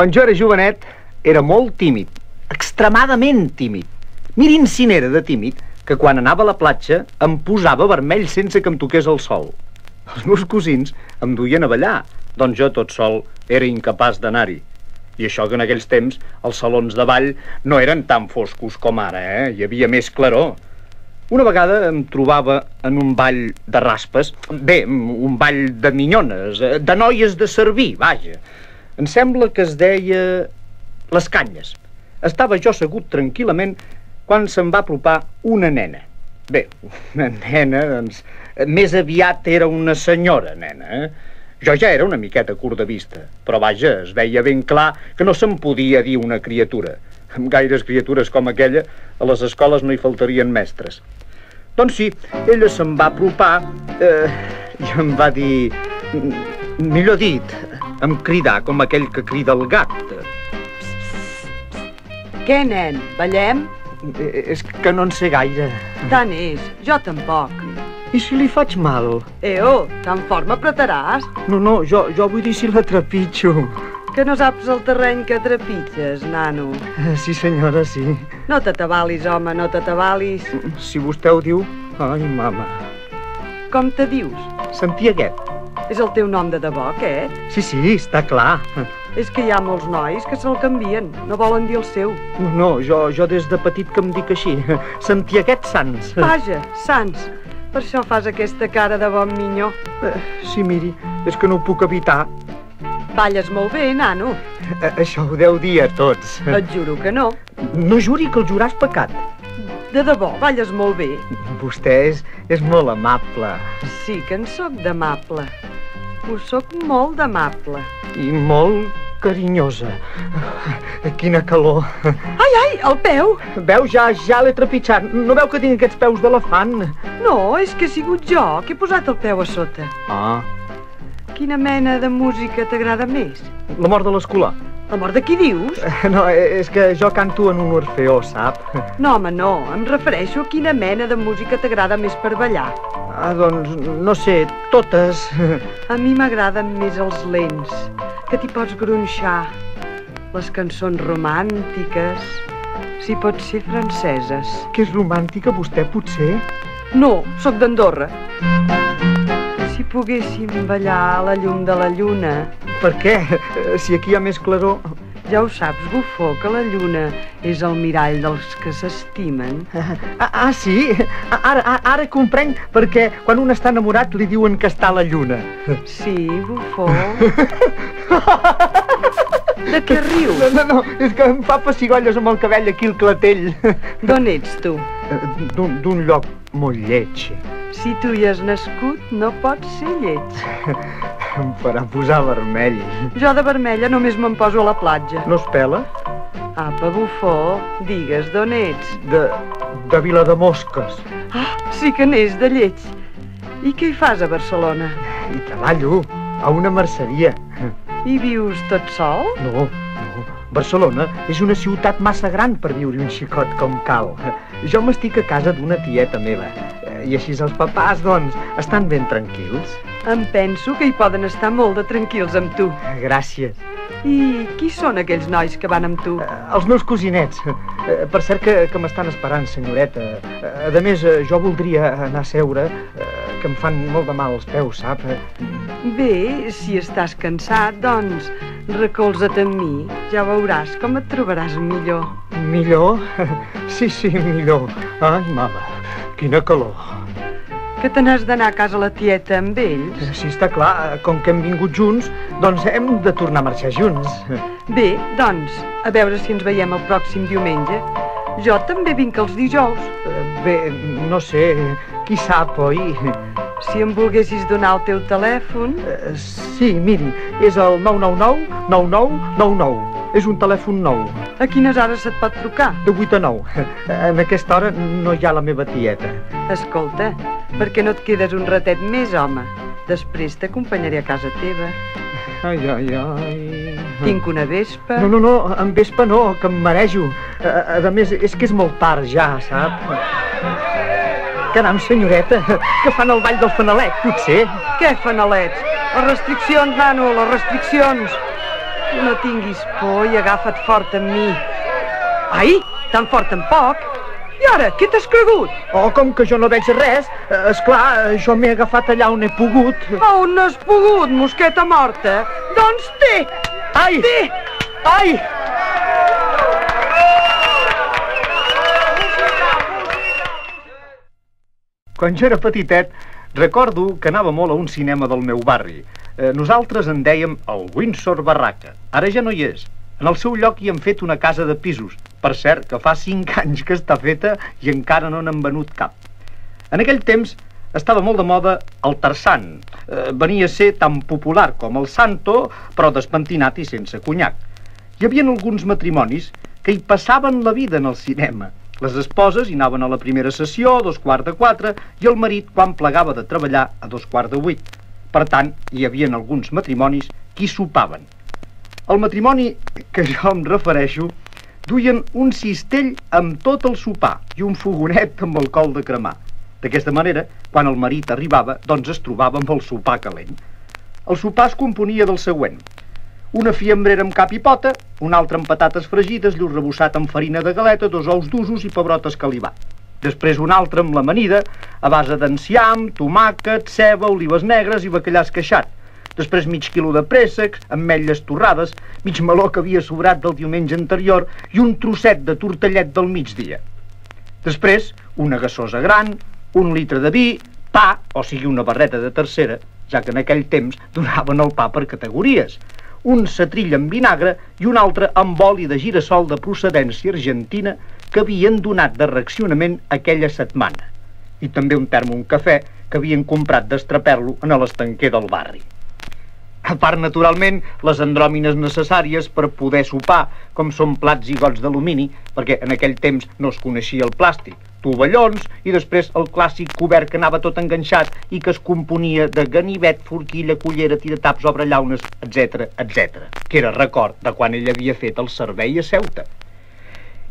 Quan jo era jovenet, era molt tímid, extremadament tímid. Mirin si n'era de tímid, que quan anava a la platja em posava vermell sense que em toqués el sol. Els meus cosins em duien a ballar, doncs jo tot sol era incapaç d'anar-hi. I això que en aquells temps els salons de ball no eren tan foscos com ara, eh? Hi havia més claror. Una vegada em trobava en un ball de raspes, bé, un ball de minyones, eh, de noies de servir, vaja. Em sembla que es deia Les Canyes. Estava jo segut tranquil·lament quan se'm va apropar una nena. Bé, una nena, doncs, més aviat era una senyora nena, eh? Jo ja era una miqueta curt de vista, però vaja, es veia ben clar que no se'n podia dir una criatura. Amb gaires criatures com aquella, a les escoles no hi faltarien mestres. Doncs sí, ella se'm va apropar eh, i em va dir... Millor dit, em cridar com aquell que crida el gat. Què, nen? Ballem? Eh, És que no en sé gaire. Tant és, jo tampoc. I si li faig mal? Eo, tan fort m'apretaràs? No, no, jo, jo vull dir si la trepitjo. Que no saps el terreny que trepitges, nano. Eh, Sí, senyora, sí. No t'atabalis, home, no t'atabalis. Si vostè ho diu... Ai, mama. Com te dius? Santiaguet. És el teu nom de debò, aquest? Sí, sí, està clar. És que hi ha molts nois que se'l canvien, no volen dir el seu. No, no, jo, jo des de petit que em dic així. Santiaguet Sans. Vaja, Sants, per això fas aquesta cara de bon minyó. Eh, Sí, miri, és que no ho puc evitar. Balles molt bé, nano. Eh, Això ho deu dir a tots. Et juro que no. No juri que el jurar és pecat. De debò, balles molt bé. Vostè és, és molt amable. Sí que en sóc d'amable. Ho sóc molt d'amable. I molt carinyosa. Quina calor. Ai, ai, el peu! Veu, ja, ja l'he trepitjat. No veu que tinc aquests peus d'elefant? No, és que he sigut jo que he posat el peu a sota. Ah, Quina mena de música t'agrada més? la mort de l'escolar. La mort de qui dius? No, és que jo canto en un orfeó, sap? No, home, no. Em refereixo a quina mena de música t'agrada més per ballar. Ah, doncs, no sé, totes. A mi m'agraden més els lents, que t'hi pots gronxar. Les cançons romàntiques, si pot ser franceses. Que és romàntica, vostè, potser? No, sóc d'Andorra. Si poguéssim ballar a la llum de la lluna, Per què? Si aquí hi ha més claror... ja ho saps, bufó, que la lluna és el mirall dels que s'estimen. Ah, ah, sí? Ara, ara, ara comprenc perquè quan un està enamorat li diuen que està a la lluna. Sí, bufó. De què rius? No, no, no, és que em fa pessigolles amb el cabell aquí al clatell. D'on ets tu? D'un d'un lloc molt lleig. Si tu hi has nascut, no pots ser lleig. Em farà posar vermell. Jo de vermella només me'n poso a la platja. No es pela? Apa, bufó, digues d'on ets. De, de Vila de Mosques. Ah, sí que n'és de lleig. I què hi fas a Barcelona? I treballo a una merceria. I vius tot sol? No, no. Barcelona és una ciutat massa gran per viure un xicot com cal. Jo m'estic a casa d'una tieta meva. Eh, I així els papàs, doncs, estan ben tranquils. Em penso que hi poden estar molt de tranquils amb tu. Gràcies. I qui són aquells nois que van amb tu? Eh, els meus cosinets. Eh, per cert que, que m'estan esperant, senyoreta. Eh, a més, eh, jo voldria anar a seure, eh, que em fan molt de mal els peus, sap? Eh, Bé, si estàs cansat, doncs recolza't amb mi. Ja veuràs com et trobaràs millor. Millor? Sí, sí, millor. Ai, mama, quina calor. Que te n'has d'anar a casa la tieta amb ells? Sí, està clar, eh, com que hem vingut junts, doncs hem de tornar a marxar junts. Bé, doncs, a veure si ens veiem el pròxim diumenge. Jo també vinc els dijous. Eh, Bé, no sé, qui sap, oi? Si em volguessis donar el teu telèfon... Eh, Sí, miri, és el 999 9999. És un telèfon nou, A quines hores se't pot trucar? de 8 a 9. En aquesta hora no hi ha la meva tieta. Escolta, per què no et quedes un ratet més, home? Després t'acompanyaré a casa teva. Ai, ai, ai... Tinc una vespa. No, no, no, en vespa no, que em marejo. A, a més, és que és molt tard ja, sap? Caram, senyoreta, que fan el ball del fanalec, potser? Què, fanalets? Les restriccions, nano, les restriccions. No tinguis por i agafa't fort amb mi. Ai, tan fort tampoc. I ara, què t'has cregut? Oh, com que jo no veig res, eh, és clar, jo m'he agafat allà on he pogut. On no has pogut, mosqueta morta? Doncs té! Ai! Té! Ai! Quan jo era petitet, recordo que anava molt a un cinema del meu barri. Eh, nosaltres en dèiem el Windsor Barraca. Ara ja no hi és. En el seu lloc hi han fet una casa de pisos. Per cert, que fa cinc anys que està feta i encara no n'han venut cap. En aquell temps estava molt de moda el Tarzan. Eh, venia a ser tan popular com el Santo, però despentinat i sense conyac. Hi havia alguns matrimonis que hi passaven la vida en el cinema. Les esposes hi anaven a la primera sessió, a dos quarts de quatre, i el marit quan plegava de treballar a dos quarts de vuit. Per tant, hi havien alguns matrimonis qui sopaven. El matrimoni que jo em refereixo duien un cistell amb tot el sopar i un fogonet amb el col de cremar. D'aquesta manera, quan el marit arribava, doncs es trobava amb el sopar calent. El sopar es componia del següent una fiambrera amb cap i pota, una altra amb patates fregides, llur rebossat amb farina de galeta, dos ous d'usos i pebrotes calivat. Després una altra amb l'amanida, a base d'enciam, tomàquet, ceba, olives negres i bacallà esqueixat. Després mig quilo de préssecs, amb metlles torrades, mig meló que havia sobrat del diumenge anterior i un trosset de tortellet del migdia. Després, una gassosa gran, un litre de vi, pa, o sigui una barreta de tercera, ja que en aquell temps donaven el pa per categories, un setrill amb vinagre i un altre amb oli de girassol de procedència argentina que havien donat de reaccionament aquella setmana. I també un termo un cafè que havien comprat d'estraperlo en l'estanquer del barri. A part, naturalment, les andròmines necessàries per poder sopar, com són plats i gots d'alumini, perquè en aquell temps no es coneixia el plàstic, tovallons i després el clàssic cobert que anava tot enganxat i que es componia de ganivet, forquilla, cullera, tirataps, obrellaunes, etc etc, que era record de quan ell havia fet el servei a Ceuta.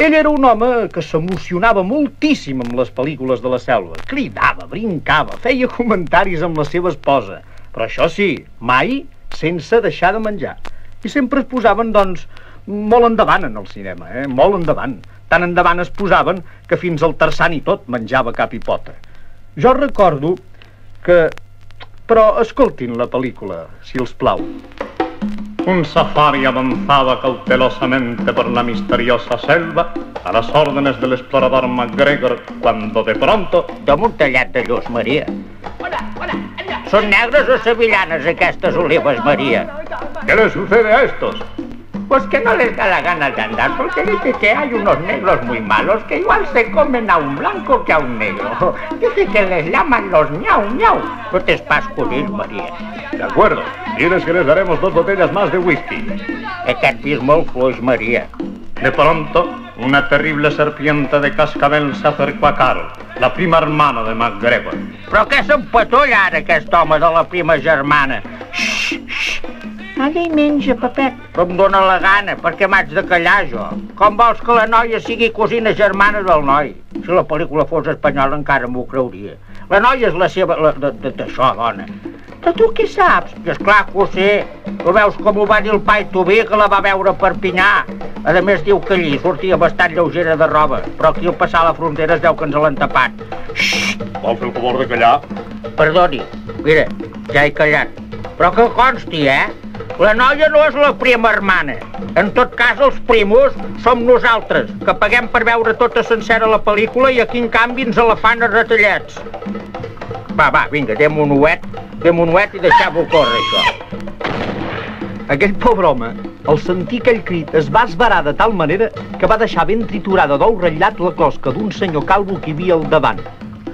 Ell era un home que s'emocionava moltíssim amb les pel·lícules de la selva. Cridava, brincava, feia comentaris amb la seva esposa. Però això sí, mai sense deixar de menjar. I sempre es posaven, doncs, molt endavant en el cinema, eh? molt endavant. Tan endavant es posaven que fins al terçant i tot menjava cap i pota. Jo recordo que... Però escoltin la pel·lícula, si els plau. Un safari avanzaba cautelosamente por la misteriosa selva a las órdenes del explorador MacGregor cuando de pronto... Dame un tallat de lluç, Maria. Són negres o sevillanes aquestes olives, Maria? ¿Qué le sucede a estos? Pues que no les da la gana de andar, porque dice que hay unos negros muy malos que igual se comen a un blanco que a un negro. Dice que les llaman los ñau ñau. No te espasculis, Maria. De acuerdo. Tienes que les daremos dos botellas más de whisky. Aquest molt fluix, Maria. De pronto, una terrible serpiente de cascabel se acercó a Carl, la prima hermana de MacGregor. Però què s'empatolla ara aquest home de la prima germana? Xxxt. Calla i menja, Pepet. Però em dóna la gana, perquè m'haig de callar, jo. Com vols que la noia sigui cosina germana del noi? Si la pel·lícula fos espanyola encara m'ho creuria. La noia és la seva... La, de, de, d'això, dona. Però tu què saps? I esclar que ho sé. Tu veus com ho va dir el pai Tobí, que la va veure a Perpinyà. A més, diu que allí sortia bastant lleugera de roba, però aquí al passar la frontera es veu que ens l'han tapat. Xxxt! Vol fer el favor de callar? Perdoni, mira, ja he callat. Però que consti, eh? La noia no és la prima hermana. En tot cas, els primos som nosaltres, que paguem per veure tota sencera la pel·lícula i aquí, en canvi, ens la fan a retallets. Va, va, vinga, dem un uet, dem un uet i deixeu-ho córrer, això. Aquell pobre home, al sentir aquell crit, es va esbarar de tal manera que va deixar ben triturada d'ou ratllat la closca d'un senyor calvo que hi havia al davant.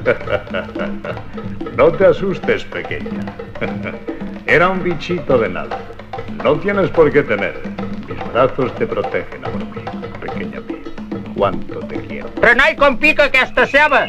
No te asustes, pequeña. Era un bichito de nada. No tienes por qué temer. Mis brazos te protegen, amor mío. Pequeña mía. Cuánto te quiero. Però, noi, com pica aquesta ceba?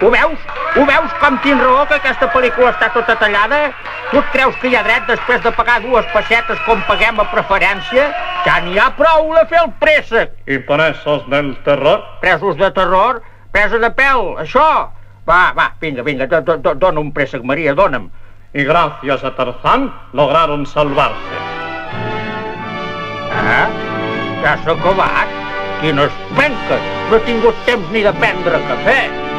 Ho veus? Ho veus com tinc raó que aquesta pel·lícula està tota tallada? Tu et creus que hi ha dret després de pagar dues pessetes com paguem a preferència? Ja n'hi ha prou de fer el préssec. ¿Y presos del terror? Presos de terror, presa de pèl, això. Va, va, vinga, vinga, do, do, do, dona un préssec, Maria, dona'm y gracias a Tarzán lograron salvarse. Ah, ja sóc Obac. Quines penques! No he tingut temps ni de prendre cafè.